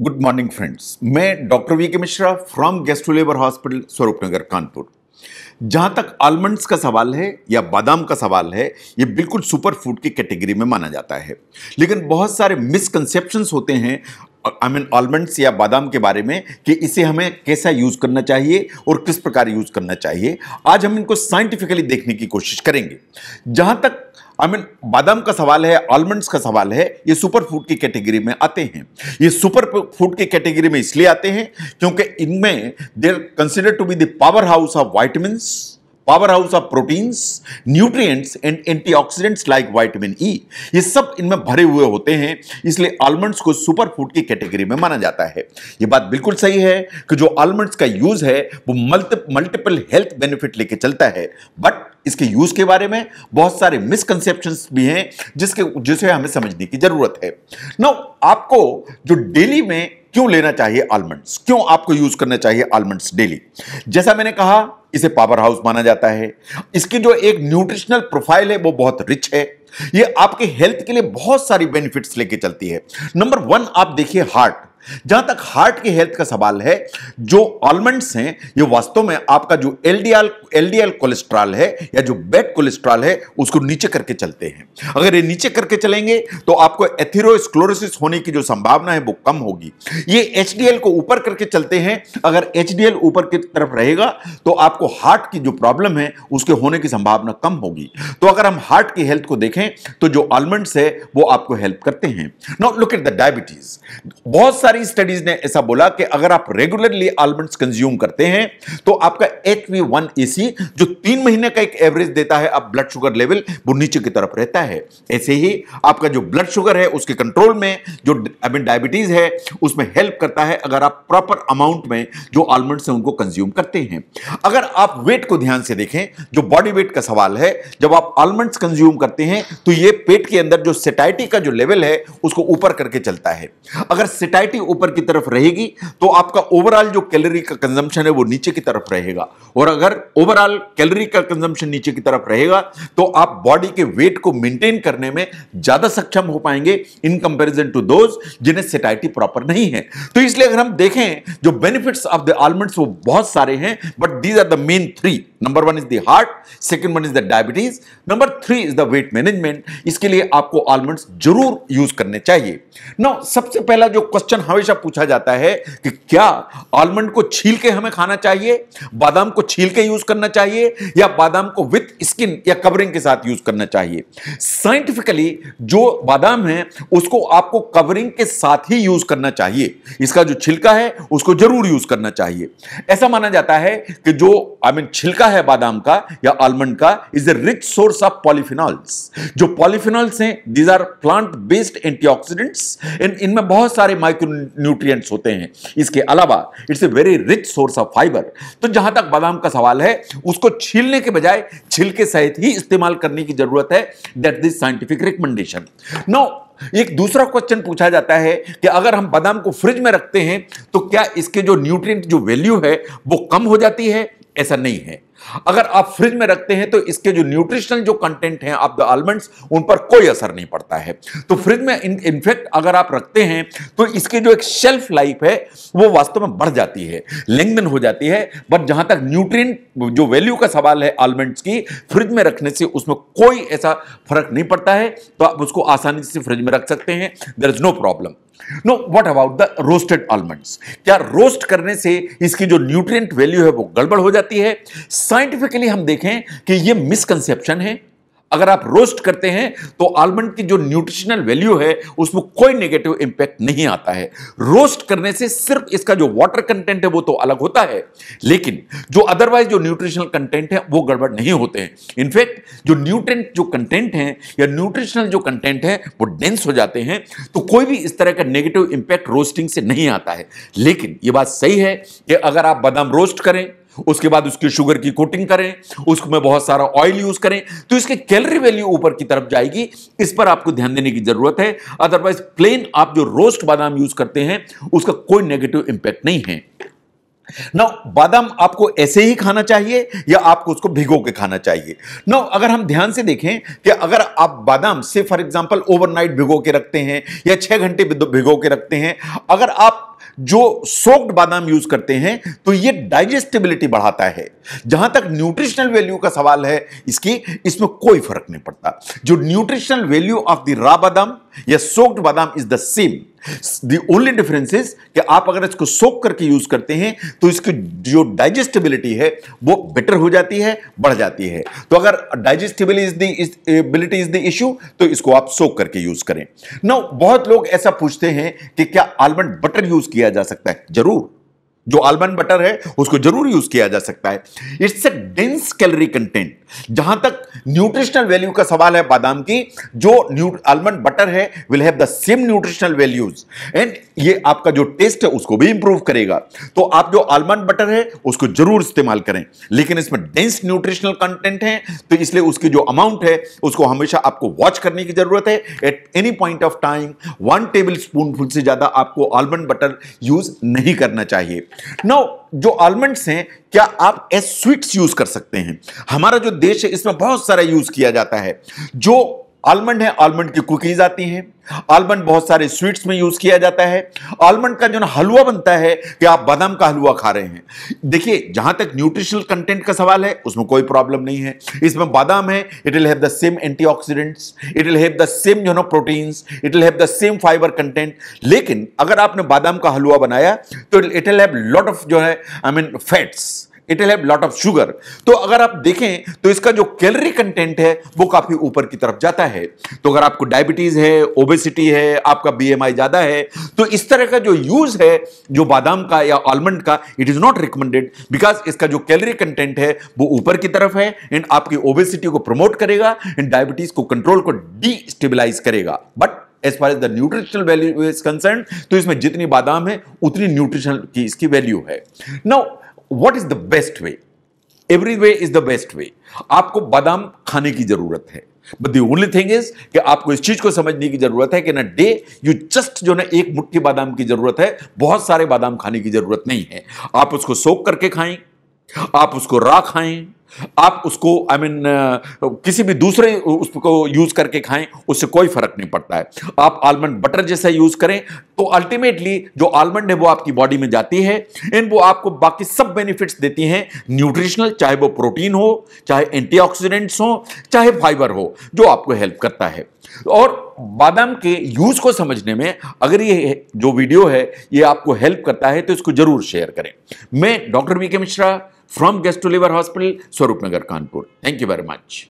Good morning friends मैं doctor V K Mishra from guest labour hospital Swaroop Nagar Kanpur जहाँ तक almonds का सवाल है या बादाम का सवाल है, ये बिल्कुल सुपर फ़ूड की कैटेगरी में माना जाता है। लेकिन बहुत सारे मिसकंसेप्शंस होते हैं आई मीन आलमंड्स या बादाम के बारे में, कि इसे हमें कैसा यूज़ करना चाहिए और किस प्रकार यूज़ करना चाहिए। आज हम इनको साइंटिफिकली देखने की कोशिश करेंगे। जहाँ तक आई मीन बादाम का सवाल है आलमंड्स का सवाल है, ये सुपर फ़ूड की कैटेगरी में आते हैं। ये सुपर फ़ूड की कैटेगरी में इसलिए आते हैं क्योंकि इनमें there consider to be the power house of vitamins power house of proteins nutrients and antioxidants like vitamin E ये सब इनमें भरे हुए होते हैं, इसलिए आलमंड्स को सुपर फ़ूड की कैटेगरी में माना जाता है। ये बात बिल्कुल सही है कि जो आलमंड्स का यूज़ है, वो मल्टीपल हेल्थ बेनिफिट लेके चलता है। बट इसके यूज़ के बारे में बहुत सारे मिसकंसेप्शंस भी हैं, जिसके, जिसे हमें समझने की ज़रूरत है। नो आपको जो डेली में क्यों लेना चाहिए आलमंड्स क्यों आपको यूज़ करना चाहिए आलमंड्स डेली जैसा मैंने कहा, इसे पावर हाउस माना जाता है। इसकी जो एक न्यूट्रिशनल प्रोफ़ाइल है, वो बहुत रिच है। ये आपके हेल्थ के लिए बहुत सारी बेनिफिट्स लेके चलती है। नंबर वन आप देखिए हार्ट जहाँ तक हार्ट की हेल्थ का सवाल है, जो आलमंड्स हैं, ये वास्तव में आपका जो एलडीएल एलडीएल कोलेस्ट्रॉल है या जो बेड कोलेस्ट्रॉल है, उसको नीचे करके चलते हैं। अगर ये नीचे करके चलेंगे तो आपको एथिरोस्क्लोरोसिस होने की जो संभावना है, वो कम होगी। ये एचडीएल को ऊपर करके चलते हैं। अगर एचडीएल ऊपर की तरफ़ रहेगा तो आपको हार्ट की जो प्रॉब्लम है, उसके होने की संभावना कम होगी। तो अगर हम हार्ट की हेल्थ को देखें तो जो आलमंड्स है, वो आपको हेल्प करते हैं। No look at the diabetes बहुत सारी स्टडीज़ ने ऐसा बोला कि अगर आप रेगुलरली आलमंड्स कंज्यूम करते हैं तो आपका H B one A C जो तीन महीने का एक एवरेज देता है अब ब्लड शुगर लेवल वो नीचे की तरफ़ रहता है। ऐसे ही आपका जो ब्लड शुगर है, उसके कंट्रोल में जो आई मीन डायबिटीज़ है, उसमें हेल्प करता है अगर आप प्रॉपर अमाउंट में जो आलमंड्स है, उनको कंज्यूम करते हैं। अगर आप वेट को ध्यान से देखें, जो बॉडी वेट का सवाल है, जब आप आलमंड्स कंज्यूम करते हैं तो ये पेट के अंदर जो सेटाइटी का जो लेवल है, उसको ऊपर करके चलता है। अगर सेटाइटी ऊपर की तरफ़ रहेगी तो आपका ओवरऑल जो कैलोरी का कंजम्पशन है वो नीचे की तरफ़ रहेगा। और अगर ओवरऑल कैलोरी का कंजम्पशन नीचे की तरफ़ रहेगा तो आप बॉडी के वेट को मेंटेन करने में ज़्यादा सक्षम हो पाएँगे इन कंपैरिजन टू दोज जिन्हें सेटाइटी प्रॉपर नहीं है। तो इसलिए अगर हम देखें, जो बेनिफिट्स ऑफ़ द आलमंड्स वो बहुत सारे हैं but these are the main three number one is the heart second one is the diabetes number three is the weight management इसके लिए आपको आलमंड्स ज़रूर यूज़ करने चाहिए। नो सबसे पहला जो क्वेश्चन हमेशा पूछा जाता है कि क्या आलमंड को छील के हमें खाना चाहिए? बादाम को छील के यूज़ करना चाहिए? या बादाम को विथ स्किन या कवरिंग के साथ यूज़ करना चाहिए? साइंटिफिकली जो बादाम है उसको आपको कवरिंग के साथ ही यूज़ करना चाहिए। इसका जो छिलका है उसको ज़रूर यूज़ करना चाहिए। ऐसा माना जाता है कि जो आई I मीन mean, छिलका है बादाम का या आलमंड का? Is a rich source of polyphenols जो पॉलिफिनॉल्स हैं these are plant based antioxidants इन इनमें बहुत सारे माइक्रो न्यूट्रिएंट्स होते हैं। इसके अलावा it's a very rich source of fibre तो जहाँ तक बादाम का सवाल है, उसको छीलने के बजाय छिलके सहित ही इस्तेमाल करने की ज़रूरत है। That this scientific recommendation no एक दूसरा क्वेश्चन पूछा जाता है कि अगर हम बादाम को फ्रिज में रखते हैं तो क्या इसके जो न्यूट्रिएंट जो वैल्यू है, वो कम हो जाती है? ऐसा नहीं है। अगर आप फ्रिज में रखते हैं तो इसके जो न्यूट्रिशनल जो कंटेंट हैं ऑफ़ द आलमंड्स, उन पर कोई असर नहीं पड़ता है। तो फ्रिज में इनफेक्ट अगर आप रखते हैं तो इसकी जो एक शेल्फ लाइफ है, वो वास्तव में बढ़ जाती है लेंगन हो जाती है। बट जहाँ तक न्यूट्रिएंट जो वैल्यू का सवाल है आलमंड्स की, फ्रिज में रखने से उसमें कोई ऐसा फ़र्क नहीं पड़ता है। तो आप उसको आसानी से फ्रिज में रख सकते हैं there is no problem no what about the roasted almonds क्या रोस्ट करने से इसकी जो न्यूट्रिएंट वैल्यू है, वो गड़बड़ हो जाती है? साइंटिफिकली हम देखें कि ये मिसकंसेप्शन है। अगर आप रोस्ट करते हैं तो आलमंड की जो न्यूट्रिशनल वैल्यू है, उसमें कोई नेगेटिव इंपैक्ट नहीं आता है। रोस्ट करने से सिर्फ़ इसका जो वाटर कंटेंट है, वो तो अलग होता है। लेकिन जो अदरवाइज़ जो न्यूट्रिशनल कंटेंट है, वो गड़बड़ नहीं होते हैं। इनफैक्ट जो न्यूट्रेंट जो कंटेंट है, या न्यूट्रिशनल जो कंटेंट है, वो डेंस हो जाते हैं। तो कोई भी इस तरह का नेगेटिव इंपैक्ट रोस्टिंग से नहीं आता है। लेकिन ये बात सही है कि अगर आप बादाम रोस्ट करें उसके बाद उसकी शुगर की कोटिंग करें, उसमें बहुत सारा ऑयल यूज़ करें तो इसके कैलोरी वैल्यू ऊपर की तरफ़ जाएगी। इस पर आपको ध्यान देने की ज़रूरत है। अदरवाइज़ प्लेन आप जो रोस्ट बादाम यूज़ करते हैं, उसका कोई नेगेटिव इंपैक्ट नहीं है। ना बादाम आपको ऐसे ही खाना चाहिए या आपको उसको भिगो के खाना चाहिए? ना अगर हम ध्यान से देखें कि अगर आप बादाम से फॉर एग्जांपल ओवरनाइट भिगो के रखते हैं या छह घंटे भिगो के रखते हैं, अगर आप जो सोक्ड बादाम यूज़ करते हैं तो ये डाइजेस्टिबिलिटी बढ़ाता है। जहाँ तक न्यूट्रिशनल वैल्यू का सवाल है, इसकी, इसमें कोई फ़र्क नहीं पड़ता। जो न्यूट्रिशनल वैल्यू ऑफ़ द रा बादाम या सोक्ड बादाम is the same the only difference is कि आप अगर इसको सोक करके यूज़ करते हैं तो इसकी जो डाइजेस्टिबिलिटी है, वो बेटर हो जाती है, बढ़ जाती है। तो अगर digestibility is is the issue तो इसको आप सोक करके यूज़ करें। नो बहुत लोग ऐसा पूछते हैं कि क्या आलमंड बटर यूज़ किया जा सकता है? ज़रूर। जो आलमंड बटर है, उसको ज़रूर यूज़ किया जा सकता है। It's a dense calorie content जहाँ तक न्यूट्रिशनल वैल्यू का सवाल है बादाम की, जो आलमंड बटर है will have the same nutritional values and ये आपका जो टेस्ट है, उसको भी इंप्रूव करेगा। तो आप जो आलमंड बटर है, उसको ज़रूर इस्तेमाल करें। लेकिन इसमें डेंस न्यूट्रिशनल कंटेंट है तो इसलिए उसकी जो अमाउंट है, उसको हमेशा आपको वॉच करने की ज़रूरत है। At any point of time one tablespoon से ज़्यादा आपको आलमंड बटर यूज़ नहीं करना चाहिए। नो जो आलमंड्स हैं, क्या आप एस स्वीट्स यूज़ कर सकते हैं? हमारा जो देश है, इसमें बहुत सारा यूज़ किया जाता है। जो आलमंड है आलमंड की कुकीज आती हैं। आलमंड बहुत सारे स्वीट्स में यूज़ किया जाता है। आलमंड का जो ना हलवा बनता है कि आप बादाम का हलवा खा रहे हैं। देखिए, जहाँ तक न्यूट्रिशनल कंटेंट का सवाल है, उसमें कोई प्रॉब्लम नहीं है। इसमें बादाम है it will have the same antioxidants it will have the same जो no proteins it will have the same fibre content लेकिन अगर आपने बादाम का हलवा बनाया तो it will have lot of जो है I mean fats it will have lot of sugar तो अगर आप देखें तो इसका जो कैलोरी कंटेंट है, वो काफ़ी ऊपर की तरफ़ जाता है। तो अगर आपको डायबिटीज़ है ओबेसिटी है, आपका बीएमआई ज़्यादा है तो इस तरह का जो यूज़ है, जो बादाम का या आलमंड का it is not recommended because इसका जो कैलोरी कंटेंट है, वो ऊपर की तरफ़ है एंड आपकी ओबेसिटी को प्रमोट करेगा एंड डायबिटीज़ को कंट्रोल को डिस्टेबिलाईज करेगा। But as far as the nutritional value is concern तो इसमें जितनी बादाम है, उतनी न्यूट्रिशनल की इसकी वैल्यू है। Now what is the best way every way is the best way आपको बादाम खाने की ज़रूरत है। But the only thing is कि आपको इस चीज़ को समझने की ज़रूरत है कि ना डे यू जस्ट जो ना एक मुट्ठी बादाम की ज़रूरत है। बहुत सारे बादाम खाने की ज़रूरत नहीं है। आप उसको सोख करके खाएँ। आप उसको रा खाएँ। आप उसको आई I मीन mean, किसी भी दूसरे उसको यूज़ करके खाएँ उससे कोई फ़र्क नहीं पड़ता है। आप आलमंड बटर जैसा यूज़ करें तो अल्टीमेटली जो आलमंड है वो आपकी बॉडी में जाती है एंड वो आपको बाकी सब बेनिफिट्स देती हैं। न्यूट्रिशनल चाहे वो प्रोटीन हो चाहे एंटीऑक्सीडेंट्स हो चाहे फाइबर हो जो आपको हेल्प करता है। और बादाम के यूज़ को समझने में अगर ये जो वीडियो है ये आपको हेल्प करता है तो इसको ज़रूर शेयर करें। मैं doctor V K Mishra from Guest to Liver Hospital, Swaroopnagar, Kanpur. Thank you very much.